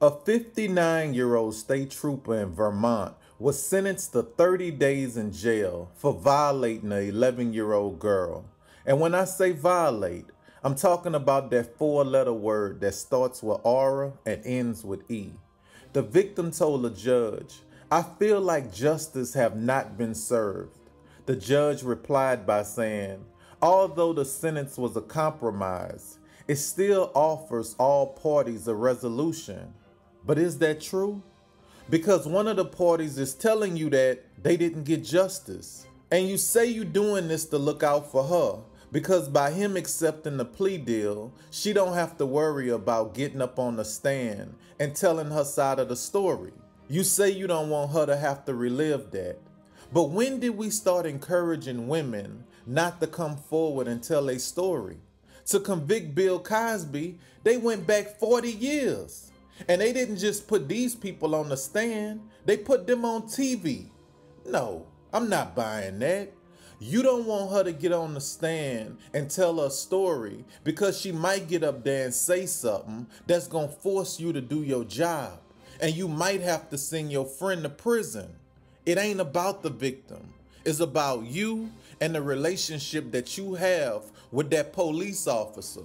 A 59 year old state trooper in Vermont was sentenced to 30 days in jail for violating an 11 year old girl. And when I say violate, I'm talking about that four letter word that starts with aura and ends with E. The victim told the judge, I feel like justice have not been served. The judge replied by saying, although the sentence was a compromise, it still offers all parties a resolution but is that true? Because one of the parties is telling you that they didn't get justice. And you say you're doing this to look out for her because by him accepting the plea deal, she don't have to worry about getting up on the stand and telling her side of the story. You say you don't want her to have to relive that. But when did we start encouraging women not to come forward and tell a story? To convict Bill Cosby, they went back 40 years. And they didn't just put these people on the stand, they put them on TV. No, I'm not buying that. You don't want her to get on the stand and tell a story because she might get up there and say something that's going to force you to do your job. And you might have to send your friend to prison. It ain't about the victim. It's about you and the relationship that you have with that police officer.